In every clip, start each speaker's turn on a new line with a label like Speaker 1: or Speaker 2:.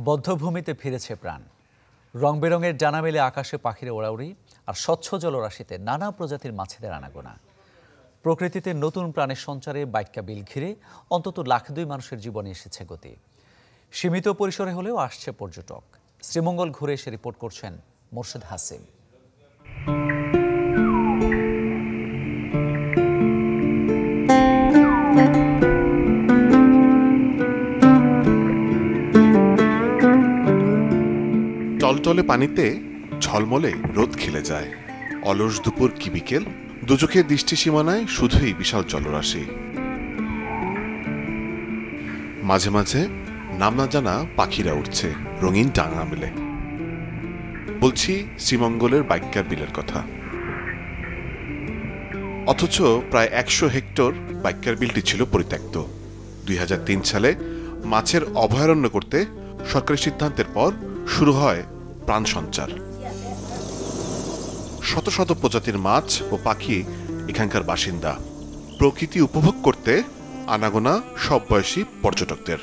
Speaker 1: বদ্ধভূমিতে ফিরেছে প্রাণ। রং বেরঙের ডানা মেলে আকাশে পাখির ওড়াউড়ি আর স্বচ্ছ জলরাশিতে নানা প্রজাতির মাছেদের আনাগোনা। প্রকৃতিতে নতুন প্রাণের সঞ্চারে বাইক্কা বিল ঘিরে অন্তত লাখ দুই মানুষের জীবনে এসেছে গতি। সীমিত পরিসরে হলেও আসছে পর্যটক। শ্রীমঙ্গল ঘুরে এসে রিপোর্ট করছেন মোর্শেদ হাসিম।
Speaker 2: টলটলে পানিতে ঝলমলে রোদ খেলে যায়। অলস দুপুর কি বিকেল? দুচোখের দৃষ্টি সীমানায় শুধুই বিশাল জলরাশি। মাঝে মাঝে নাম না জানা পাখিরা উঠছে, রঙিন টাঙা মেলে। বলছি, শ্রীমঙ্গলের বাইকার বিলের কথা। অথচ প্রায় একশো হেক্টর বাইকার বিলটি ছিল পরিত্যক্ত। দুই হাজার তিন সালে মাছের অভয়ারণ্য করতে সরকারি সিদ্ধান্তের পর শুরু হয় প্রাণ সঞ্চার। শত শত প্রজাতির মাছ ও পাখি এখানকার বাসিন্দা। প্রকৃতি উপভোগ করতে আনাগোনা সব বয়সী পর্যটকদের।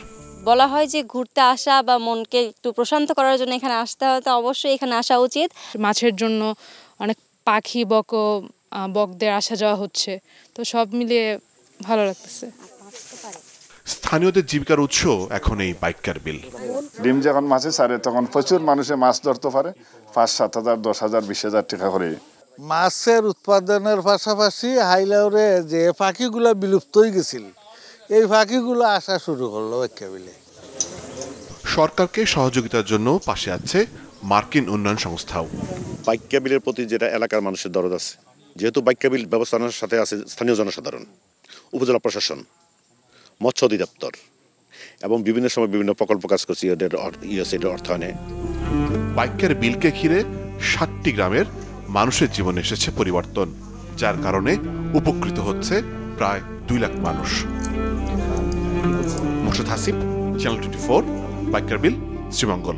Speaker 3: বলা হয় যে ঘুরতে আসা বা মনকে একটু প্রশান্ত করার জন্য এখানে আসতে হয় তো অবশ্যই এখানে আসা উচিত।
Speaker 4: মাছের জন্য অনেক পাখি বক বকদের আসা যাওয়া হচ্ছে তো সব মিলিয়ে ভালো লাগতেছে।
Speaker 2: স্থানীয়দের জীবিকার উৎস এখন এই বাইকার বিল।
Speaker 5: ডিম যখন মাছে ছাড়ে তখন প্রচুর মানুষে মাছ ধরতে পারে। পাঁচ সাত হাজার দশ হাজার বিশ হাজার টাকা করে।
Speaker 6: মাছের উৎপাদনের পাশাপাশি হাইলাউরে যে পাখিগুলো বিলুপ্ত হয়ে গেছিল এই পাখিগুলো আসা শুরু করল একেবারে
Speaker 2: সরকারকে সহযোগিতার জন্য পাশে আছে মার্কিন উন্নয়ন সংস্থাও।
Speaker 7: বাইক্যা বিলের প্রতি যেটা এলাকার মানুষের দরদ আছে যেহেতু বাইক্যা বিল ব্যবস্থাপনার সাথে আছে স্থানীয় জনসাধারণ উপজেলা প্রশাসন মৎস্য অধিদপ্তর এবং বিভিন্ন সময় বিভিন্ন প্রকল্প কাজ করছি ওদের ইউএসএড অর্থায়নে
Speaker 2: বাইকের বিলকে ঘিরে সাতটি গ্রামের মানুষের জীবনে এসেছে পরিবর্তন, যার কারণে উপকৃত হচ্ছে প্রায় দুই লাখ মানুষ। Murshed Hasib channel twenty four Baikka Beel, Sreemangal.